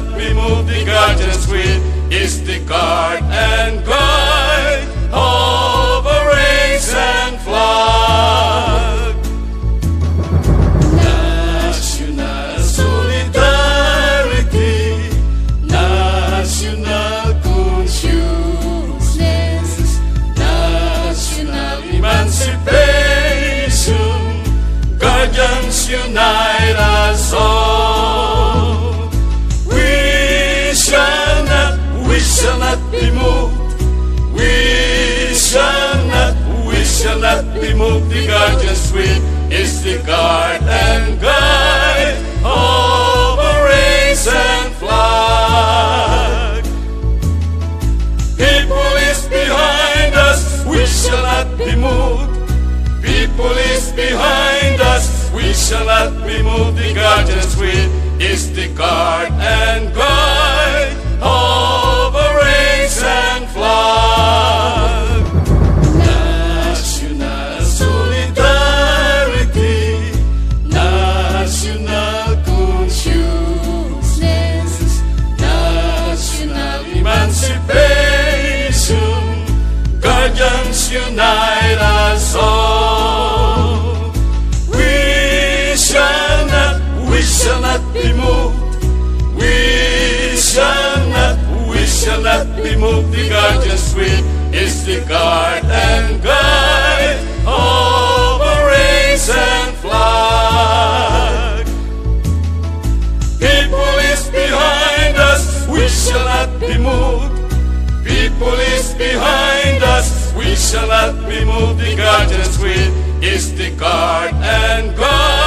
not be moved. The guardian sweet is the guard and guide of a race and flag. National solidarity, national consciousness, national emancipation, guardians unite the guard and guide of a race and flag. People is behind us, we shall not be moved. People is behind us, we shall not be moved. The guardian sweet is the guard and guide the guard and guide a race and flag. People is behind us, we shall not be moved. People is behind us, we shall not be moved. The guardian sweet is the guard and guide.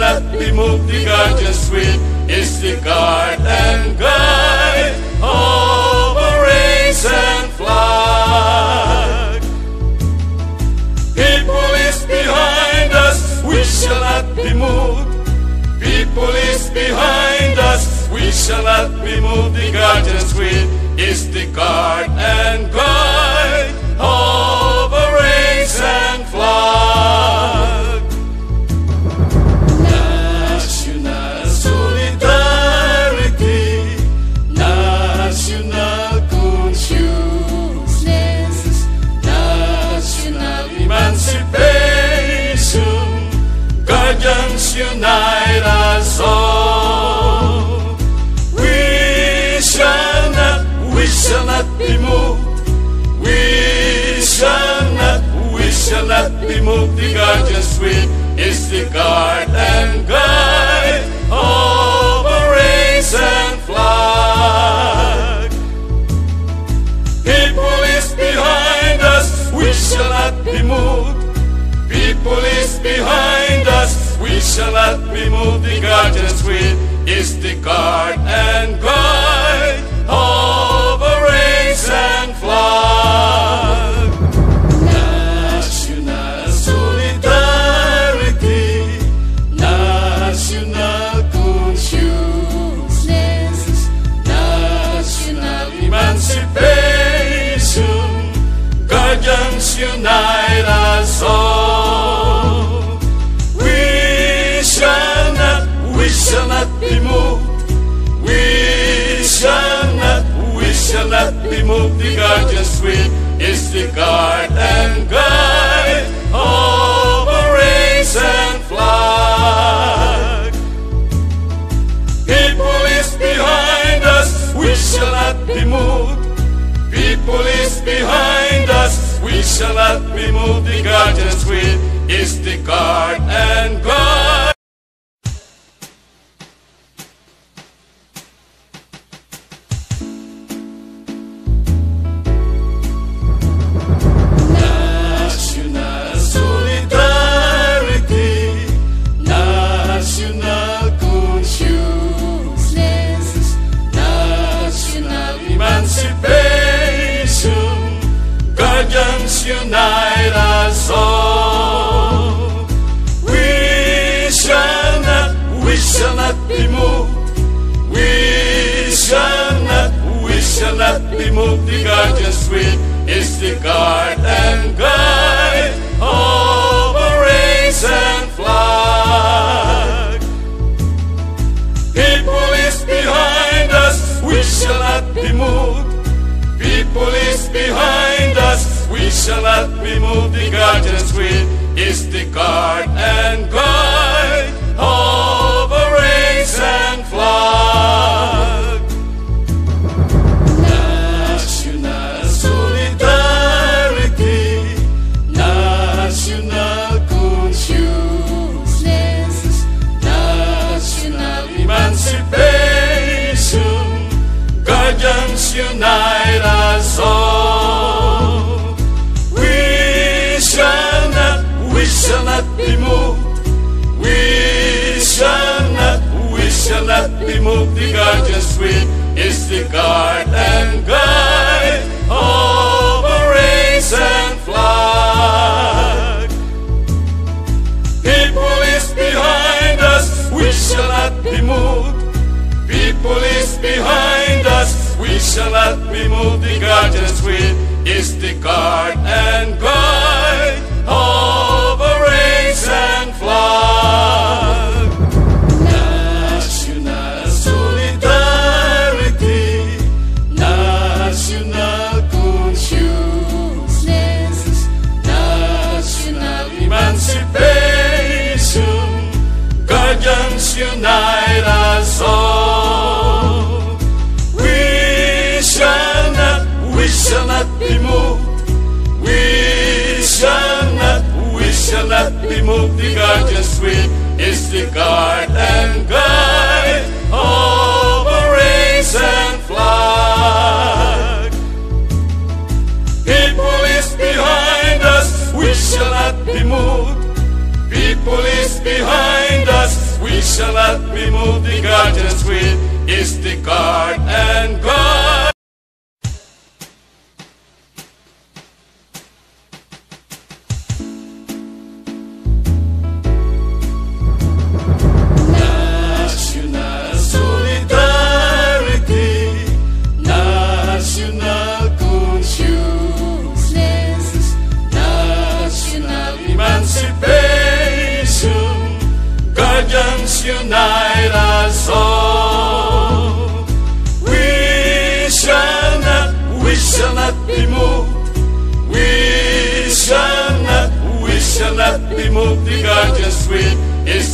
Not be moved. The guardian sweet is the guard and guide of a race and flag. People is behind us, we shall not be moved. People is behind us, we shall not be moved. The guardian sweet is the guard and guide we shall not be moved. We shall not, we shall not be moved. The guardian sweet is the guard and guide of sweet is the guard and guide of a race and flag. People is behind us, we shall not be moved. People is behind us, we shall not be moved. The guardian's will is the guard and guard. The guard and guide over race and flag. People is behind us, we shall not be moved. People is behind us, we shall not be moved. The guardian's will is the guard and guide is the guard and guide over race and flag. People is behind us, we shall not be moved. People is behind us, we shall not be moved. The guardian's will is the guard and guide moved. The guardian's will is the guard and guide over race and flag. People is behind us, we shall not be moved. People is behind us, we shall not be moved. The guardian's will is the guard and guide.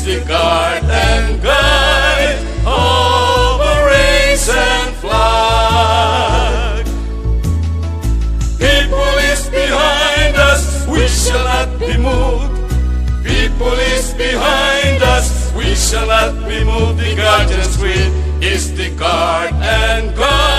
The guard and guide over race and flag. People is behind us, we shall not be moved. People is behind us, we shall not be moved. The guardian's will is the guard and guide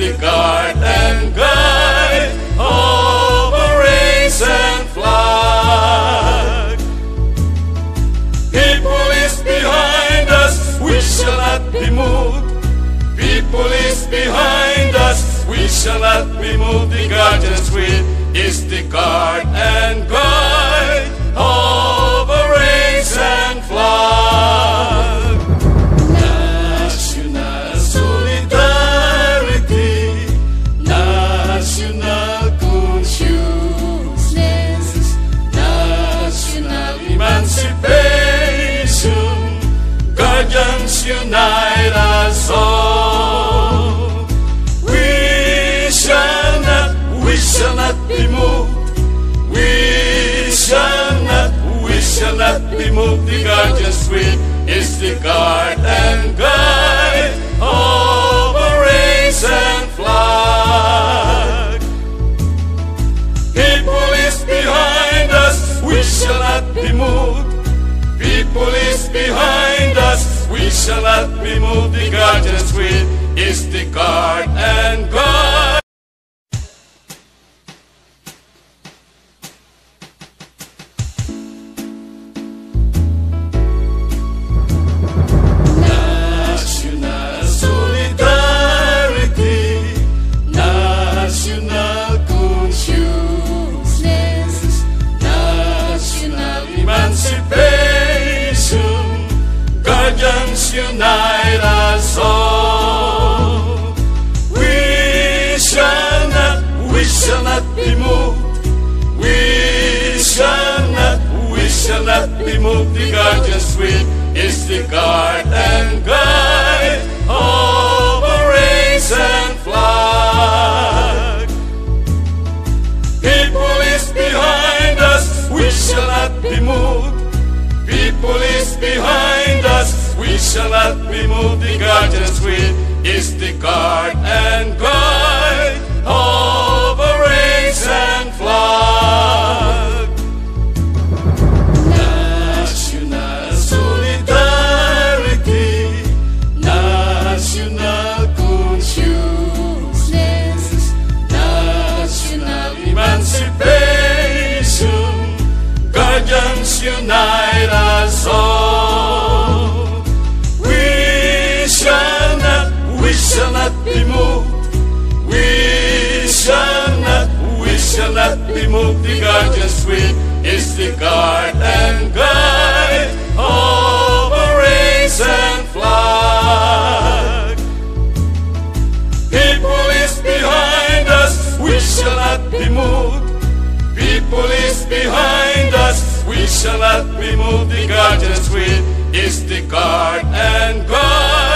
the guard and guide over race and flag. People is behind us, we shall not be moved. People is behind us, we shall not be moved. The guardian's will is the guard and guide sweet is the guard and guide over race and flag. People is behind us, we shall not be moved. People is behind us, we shall not be moved. The guardian's sweet is the guard and guide. Moved. The guardian's sweet is the guard and guide over race and flag. People is behind us, we shall not be moved. People is behind us, we shall not be moved. The guardian's sweet is the guard and guide The guardian's sweet is the guard and guide over race and flag. People is behind us, we shall not be moved. People is behind us, we shall not be moved. The guardian's sweet is the guard and guide